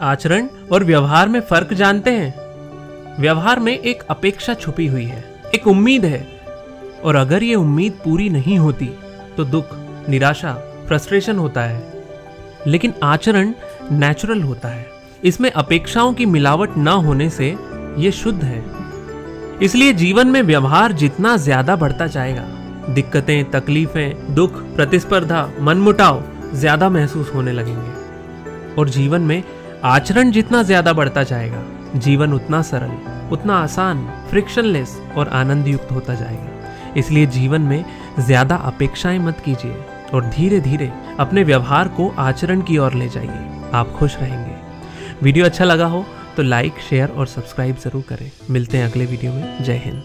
आचरण और व्यवहार में फ़र्क जानते हैं। व्यवहार में एक अपेक्षा छुपी हुई है, एक उम्मीद है। और अगर ये उम्मीद पूरी नहीं होती तो दुख, निराशा, फ्रस्ट्रेशन होता है। लेकिन आचरण नेचुरल होता है। इसमें अपेक्षाओं की मिलावट न होने से ये शुद्ध है। इसलिए जीवन में व्यवहार जितना ज़्यादा बढ़ता जाएगा, दिक्कतें, तकलीफें, दुख, प्रतिस्पर्धा, मनमुटाव ज़्यादा महसूस होने लगेंगे। और जीवन में आचरण जितना ज़्यादा बढ़ता जाएगा, जीवन उतना सरल, उतना आसान फ्रिक्शनलेस और आनंद युक्त होता जाएगा। इसलिए जीवन में ज़्यादा अपेक्षाएँ मत कीजिए और धीरे धीरे अपने व्यवहार को आचरण की ओर ले जाइए। आप खुश रहेंगे। वीडियो अच्छा लगा हो तो लाइक, शेयर और सब्सक्राइब ज़रूर करें। मिलते हैं अगले वीडियो में। जय हिंद।